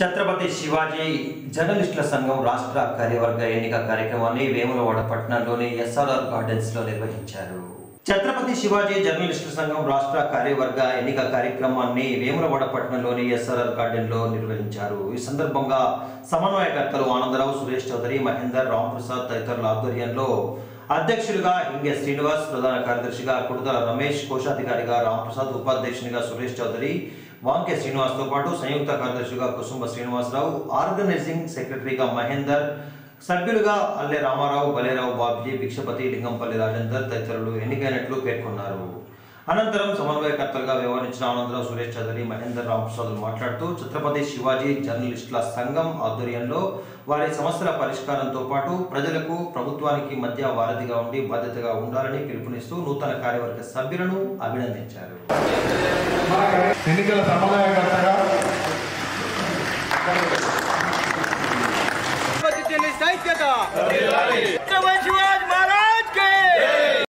ఛత్రపతి శివాజీ జర్నలిస్టుల సంఘం రాష్ట్ర కార్యవర్గ ఎన్నిక కార్యక్రమాన్ని వేములవాడ పట్టణంలోని ఎస్ఆర్ఆర్ గార్డెన్స్లో నిర్వహించారు. ఛత్రపతి శివాజీ జర్నలిస్టుల సంఘం రాష్ట్ర కార్యవర్గ ఎన్నిక కార్యక్రమాన్ని వేములవాడ పట్టణంలోని ఎస్ఆర్ఆర్ గార్డెన్లో నిర్వహించారు. ఈ సందర్భంగా సమన్వయకర్తలు ఆనందరావు సురేష్ చౌదరి మహేందర్ రాంప్రసాద్ తదితరుల ఆధ్వర్యంలో అధ్యక్షుడిగా ఇంగే శ్రీనివాస్ ప్రధాన కార్యదర్శిగా కుడుదల రమేష్ కోశాధికారిగా రాంప్రసాద్ ఉపాధ్యక్షునిగా సురేష్ చౌదరి వాంకే శ్రీనివాస్తో పాటు సంయుక్త కార్యదర్శిగా కుసుంబ శ్రీనివాసరావు ఆర్గనైజింగ్ సెక్రటరీగా మహేందర్ సభ్యులుగా అల్లె రామారావు బలేరావు బాబ్జీ భిక్షపతి లింగంపల్లి రాజేందర్ తదితరులు ఎన్నికైనట్లు పేర్కొన్నారు. అనంతరం సమన్వయకర్తలుగా వ్యవహరించిన ఆనందరావు సురేష్ చౌదరి మహేందర్ రామప్రసాద్ మాట్లాడుతూ ఛత్రపతి శివాజీ జర్నలిస్టుల సంఘం ఆధ్వర్యంలో వారి సమస్యల పరిష్కారంతో పాటు ప్రజలకు ప్రభుత్వానికి మధ్య వారధిగా ఉండి బాధ్యతగా ఉండాలని పిలుపునిస్తూ నూతన కార్యవర్గ సభ్యులను అభినందించారు. ఎన్నికల సమన్వయకర్తగా ఛత్రపతి ఐక్యత